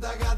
daga